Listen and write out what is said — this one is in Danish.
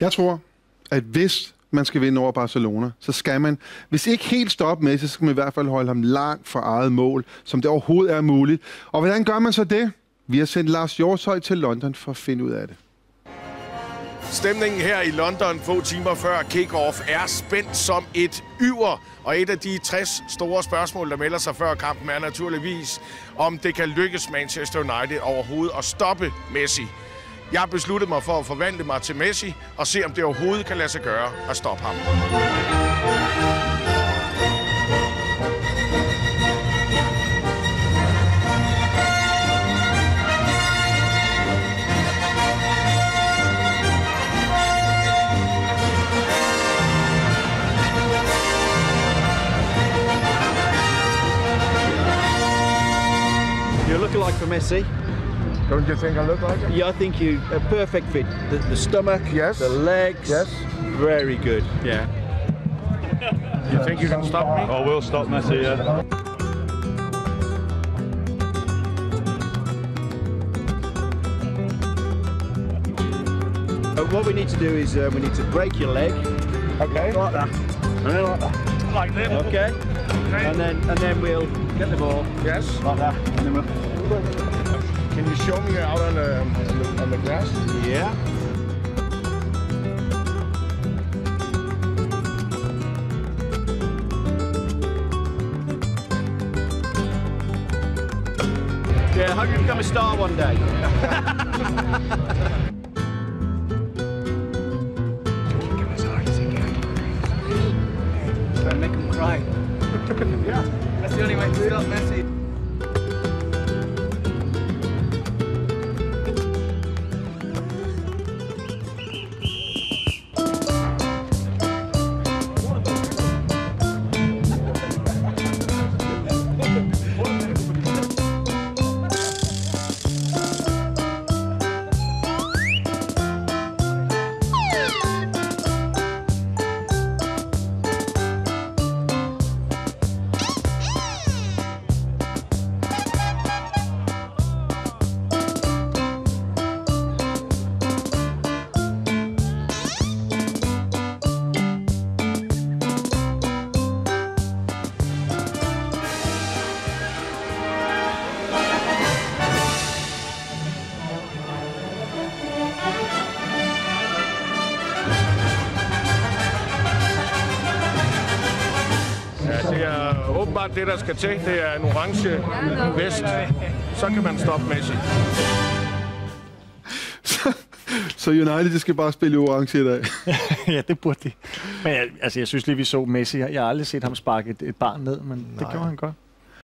Jeg tror, at hvis man skal vinde over Barcelona, så skal man, hvis ikke helt stoppe med, så skal man i hvert fald holde ham langt fra eget mål, som det overhovedet er muligt. Og hvordan gør man så det? Vi har sendt Lars Jorshøj til London for at finde ud af det. Stemningen her i London få timer før kickoff er spændt som et yver. Og et af de 60 store spørgsmål, der melder sig før kampen, er naturligvis, om det kan lykkes Manchester United overhovedet at stoppe Messi. Jeg har besluttet mig for at forvandle mig til Messi og se, om det overhovedet kan lade sig gøre at stoppe ham. You're looking like for Messi. Don't you think I look like him? Yeah, I think you a perfect fit. The, the stomach, Yes. the legs, Yes. very good. Yeah. You think you can stop me? Oh, we'll stop Messi, yeah. Uh, what we need to do is uh, we need to break your leg Okay. like that, and then like that. Like this? Okay. And then and then we'll get the ball Yes. like that, and then we'll. Can you show me out on the, on the, on the grass? Yeah. Yeah, I hope you become a star one day. Don't make him cry. yeah, that's the only way to stop Messi. Det er åbenbart det, der skal til. Det er en orange vest. Så kan man stoppe Messi. Så United de skal bare spille i orange i dag. ja, det burde de. Men jeg, altså, jeg synes lige, vi så Messi. Jeg har aldrig set ham sparke et, et barn ned, men Nej. det gjorde han godt.